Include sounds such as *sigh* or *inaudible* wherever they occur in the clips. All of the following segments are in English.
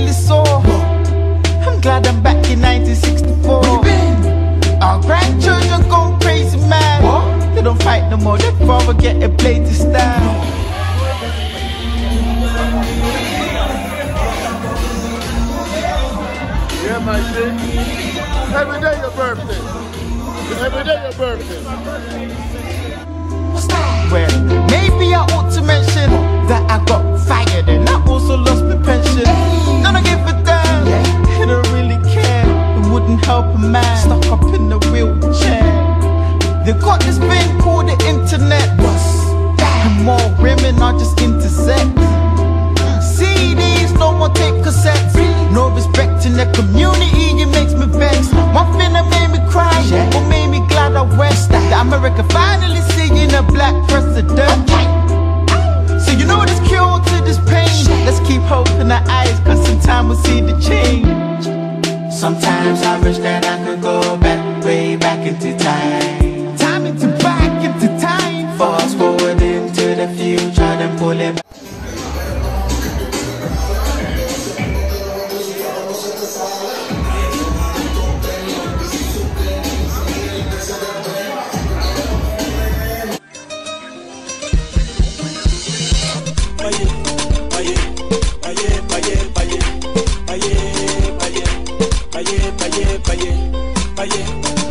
really sore. I'm glad I'm back in 1964. Our grandchildren go crazy mad. They don't fight no more, they rather get a blade to stab. Yeah, my shit. Every day your birthday. Every day your birthday. Well, maybe I ought to mention that I got fired and I also lost my pension. Don't give a damn, I don't really care. It wouldn't help a man stuck up in the wheelchair. They got this thing called the internet. What's And more women are just into sex. CDs, no more tape cassettes. No respect in the community, it makes me vex. One thing that made me cry, what made me glad I west. That America finally seeing a black president. So you know this cure to this pain. Let's keep hope in our eyes, cause sometime we'll see the change. Sometimes I wish that I could go back, way back into time. Time into back into time. Fast forward into the future, then pull it back. paye, paye, paye, paye.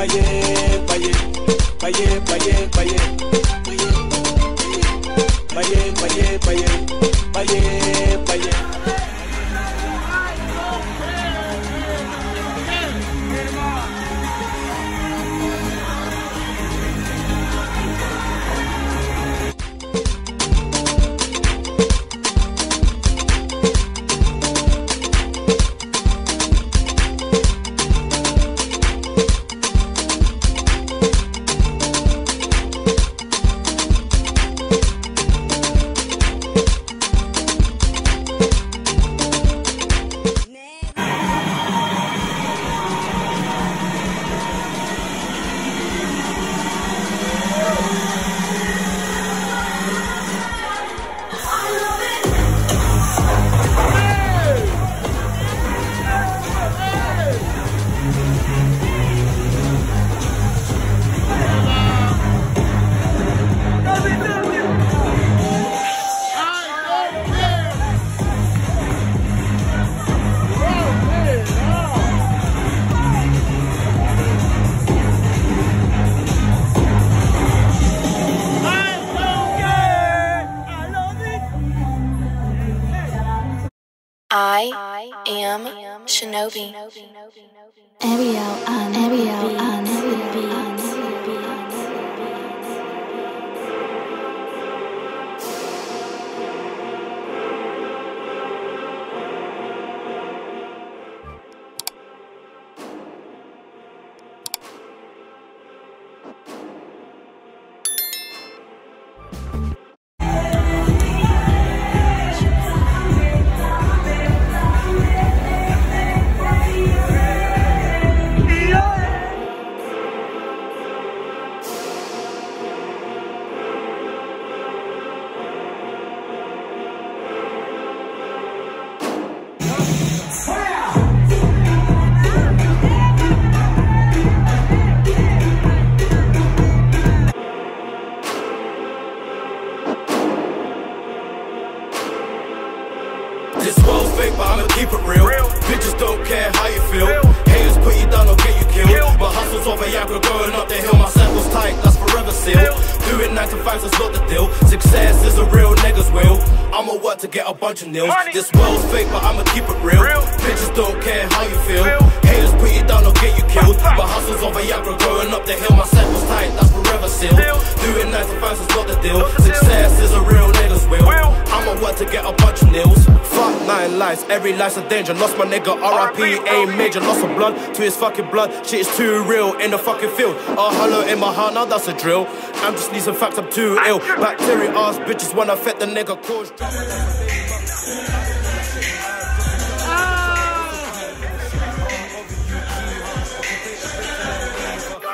paye, paye, paye, paye, paye, paye, paye, paye, paye, paye. I am Shinobi. Ariel on Ariel on Ariel on This nine to five, that's not the deal. Success is a real nigga's will. I'ma work to get a bunch of nils. This world's fake, but I'ma keep it real. Bitches don't care how you feel. Haters put you down or get you killed. *laughs* My hustle's over Viagra going up the hill. My circle's tight, that's forever sealed. Doing nine to five, that's not the deal. Success is a real nigga's will. I'ma work to get a bunch of nils. Nine lives, every life's a danger. Lost my nigga, RIP, A major. Lost of blood to his fucking blood. Shit is too real in the fucking field. A hollow in my heart, now that's a drill. I'm just losing facts, I'm too ill. Bacteria ass bitches wanna affect the nigga cause.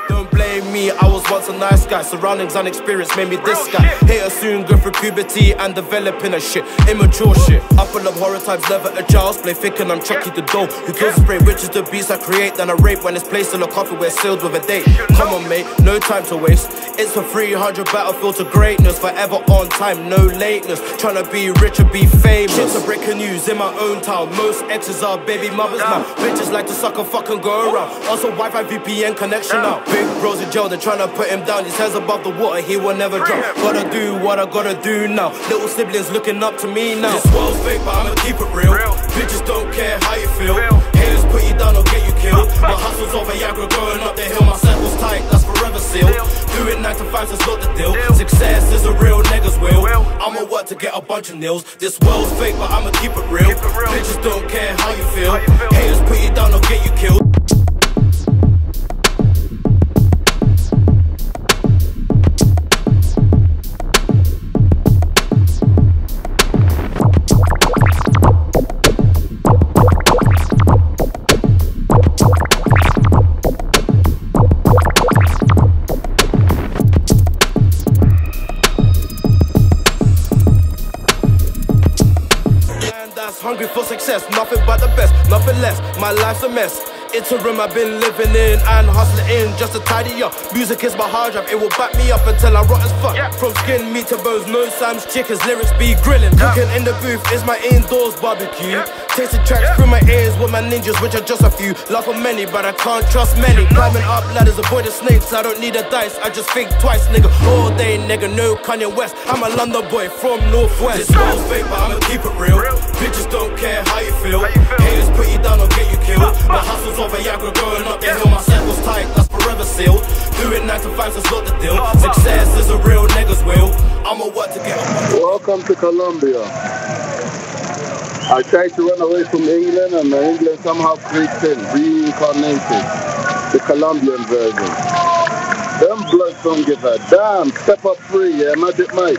Don't blame me, I was once a nice guy. Surroundings unexperienced made me this guy. Haters soon go through puberty and developing a shit. Immature shit. I pull up horror types, never a child's play. Thinking I'm Chucky the dough. Who kills spray, which is the beast I create. Then I rape when it's placed in a coffee where sealed with a date. Come on, mate, no time to waste. It's a 300 battlefield to greatness. Forever on time, no lateness. Tryna be rich or be famous. Shit's a breaking news in my own town. Most exes are baby mothers now. Bitches like to suck and fucking go around. Also, Wi Fi VPN connection now. Big bros in jail, they're tryna put him down. His head's above the water, he will never drop. Gotta do what I gotta do now. Little siblings looking up to me now. This world's fake, but I'ma keep it real. Bitches don't care how you feel. Haters put you down or get you killed. *laughs* My hustle's over Viagra going up the hill. My circle's tight, that's forever sealed. Doing nine to five, that's not the deal. Success is a real nigga's will. I'ma work to get a bunch of nils. This world's fake, but I'ma keep it real. Bitches don't care how you feel. Haters put success, nothing but the best, nothing less. My life's a mess. Interim I've been living in and hustling in just to tidy up. Music is my hard drive, it will back me up until I rot as fuck. Yeah. From skin, meat to bones, no Sam's chickens, lyrics be grilling. Cooking in the booth is my indoors barbecue. Tasting tracks through my ears with my ninjas, which are just a few. Love for many, but I can't trust many. Climbing up ladders, avoiding snakes. I don't need a dice, I just think twice, nigga. All day, nigga, no Kanye West. I'm a London boy from Northwest. This world's fake, but I'ma keep it real. Bitches to Colombia. I tried to run away from England and England somehow in, reincarnated. The Colombian version. Them bloods don't give a damn. Step up free, yeah, Magic Mike.